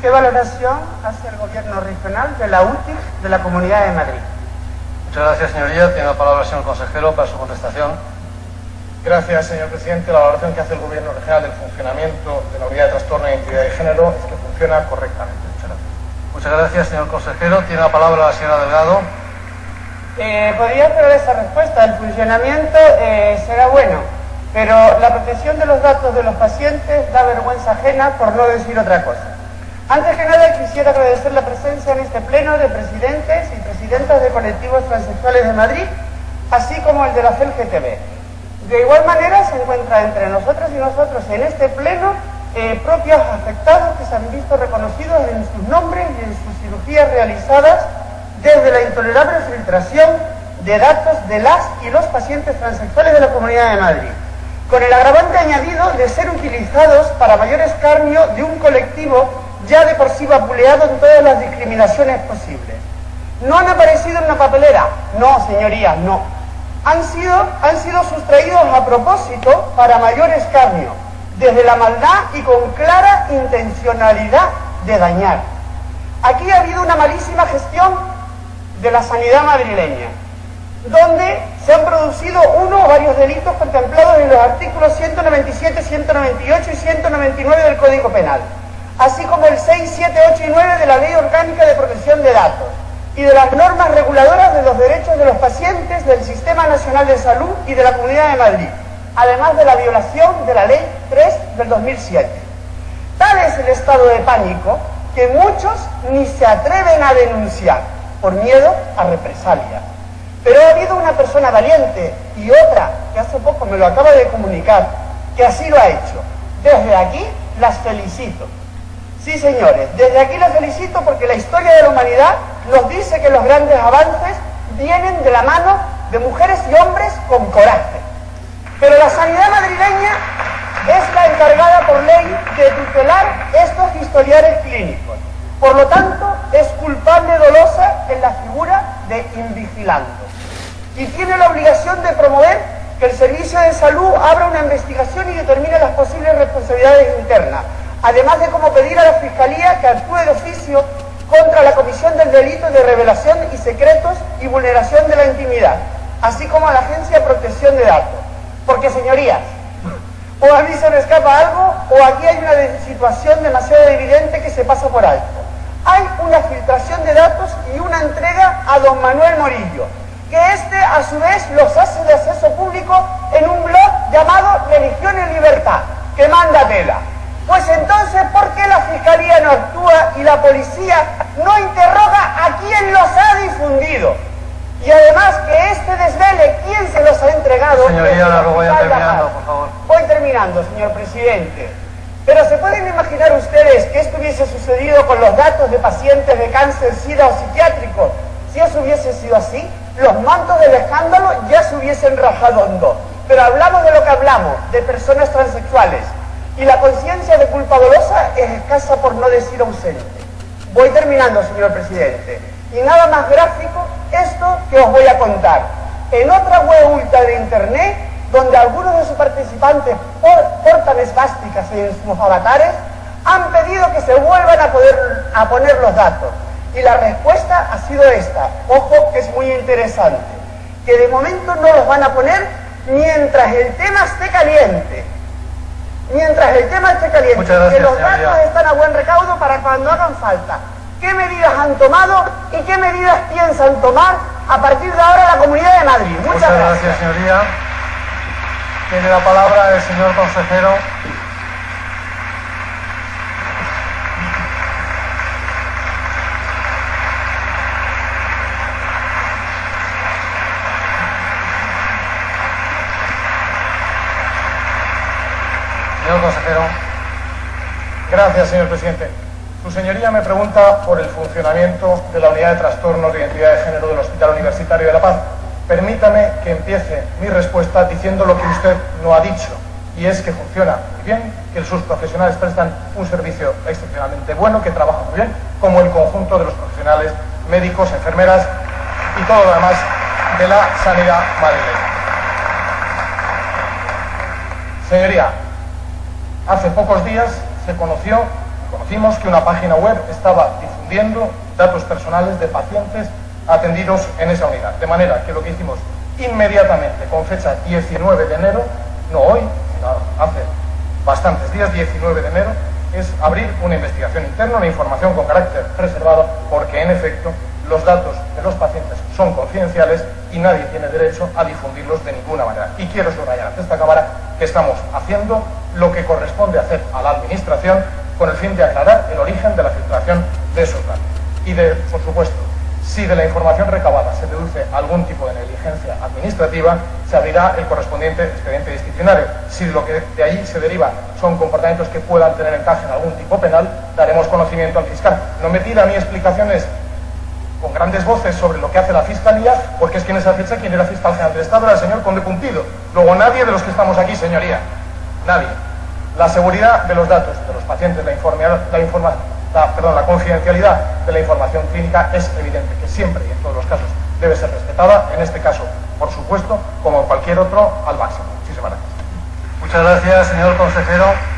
¿Qué valoración hace el gobierno regional de la UTI de la Comunidad de Madrid? Muchas gracias, señoría. Tiene la palabra el señor consejero para su contestación. Gracias, señor presidente. La valoración que hace el Gobierno regional del funcionamiento de la unidad de trastorno e identidad de género es que funciona correctamente. Muchas gracias. Muchas gracias, señor consejero. Tiene la palabra la señora Delgado. Eh, podría esperar esa respuesta. El funcionamiento eh, será bueno, pero la protección de los datos de los pacientes da vergüenza ajena, por no decir otra cosa. Antes que nada quisiera agradecer la presencia en este pleno de presidentes y presidentas de colectivos transexuales de Madrid, así como el de la CELGTB. De igual manera se encuentra entre nosotros y nosotros en este pleno eh, propios afectados que se han visto reconocidos en sus nombres y en sus cirugías realizadas desde la intolerable filtración de datos de las y los pacientes transexuales de la Comunidad de Madrid, con el agravante añadido de ser utilizados para mayor escarnio de un colectivo ya de por sí vapuleado en todas las discriminaciones posibles. ¿No han aparecido en una papelera? No, señorías, no han sido, han sido sustraídos a propósito para mayor escarnio, desde la maldad y con clara intencionalidad de dañar. Aquí ha habido una malísima gestión de la sanidad madrileña, donde se han producido uno o varios delitos contemplados en los artículos 197, 198 y 199 del Código Penal, así como el 6, 7, 8 y 9 de la Ley Orgánica de Protección de Datos y de las normas reguladoras de los derechos de los pacientes del Sistema Nacional de Salud y de la Comunidad de Madrid, además de la violación de la Ley 3 del 2007. Tal es el estado de pánico que muchos ni se atreven a denunciar por miedo a represalias. Pero ha habido una persona valiente y otra que hace poco me lo acaba de comunicar, que así lo ha hecho. Desde aquí las felicito. Sí, señores, desde aquí las felicito porque la historia de la humanidad nos dice que los grandes avances vienen de la mano de mujeres y hombres con coraje. Pero la sanidad madrileña es la encargada por ley de tutelar estos historiales clínicos. Por lo tanto, es culpable dolosa en la figura de invigilando. Y tiene la obligación de promover que el Servicio de Salud abra una investigación y determine las posibles responsabilidades internas, además de cómo pedir a la Fiscalía que actúe de oficio contra la comisión del delito de revelación y secretos y vulneración de la intimidad, así como a la Agencia de Protección de Datos. Porque, señorías, o a mí se me escapa algo, o aquí hay una situación demasiado evidente que se pasa por alto. Hay una filtración de datos y una entrega a don Manuel Morillo, que este a su vez los hace de acceso público en un blog llamado Religión y Libertad, que manda tela. Pues entonces, ¿por qué la Fiscalía no actúa y la policía no interroga a quién los ha difundido? Y además que este desvele quién se los ha entregado. Señoría, la voy terminando, por favor. Voy terminando, señor presidente. Pero ¿se pueden imaginar ustedes que esto hubiese sucedido con los datos de pacientes de cáncer, sida o psiquiátrico? Si eso hubiese sido así, los mantos del escándalo ya se hubiesen rajado dos. Pero hablamos de lo que hablamos, de personas transexuales, y la conciencia de culpa dolosa es escasa por no decir ausente. Voy terminando, señor presidente. Y nada más gráfico esto que os voy a contar. En otra web ultra de internet, donde algunos de sus participantes portan esvásticas en sus avatares, han pedido que se vuelvan a, a poner los datos. Y la respuesta ha sido esta. Ojo, que es muy interesante. Que de momento no los van a poner mientras el tema esté caliente mientras el tema esté caliente, que los datos están a buen recaudo para cuando hagan falta. ¿Qué medidas han tomado y qué medidas piensan tomar a partir de ahora la Comunidad de Madrid? Muchas, gracias, señoría. Tiene la palabra el señor consejero. Gracias, señor presidente. Su señoría me pregunta por el funcionamiento de la unidad de trastornos de identidad de género del Hospital Universitario de La Paz. Permítame que empiece mi respuesta diciendo lo que usted no ha dicho, y es que funciona muy bien, que sus profesionales prestan un servicio excepcionalmente bueno, que trabajan muy bien, como el conjunto de los profesionales médicos, enfermeras y todo lo demás de la sanidad madrileña. Señoría, hace pocos días se conoció, conocimos que una página web estaba difundiendo datos personales de pacientes atendidos en esa unidad. De manera que lo que hicimos inmediatamente, con fecha 19 de enero, no hoy, sino hace bastantes días, 19 de enero, es abrir una investigación interna, una información con carácter reservado, porque en efecto los datos de los pacientes son confidenciales y nadie tiene derecho a difundirlos de ninguna manera. Y quiero subrayar ante esta Cámara que estamos haciendo lo que corresponde hacer a la Administración con el fin de aclarar el origen de la filtración de esos datos. Y de, por supuesto, si de la información recabada se deduce algún tipo de negligencia administrativa, se abrirá el correspondiente expediente disciplinario. Si lo que de allí se deriva son comportamientos que puedan tener encaje en algún tipo penal, daremos conocimiento al fiscal. No me tira a mí explicaciones con grandes voces sobre lo que hace la Fiscalía, porque es que en esa fecha quien era fiscal general del Estado era el señor Conde Puntido. Luego nadie de los que estamos aquí, señoría. Nadie. La seguridad de los datos de los pacientes, la, la, informa, perdón, la confidencialidad de la información clínica es evidente, que siempre y en todos los casos debe ser respetada, en este caso, por supuesto, como en cualquier otro, al máximo. Muchísimas gracias. Muchas gracias, señor consejero.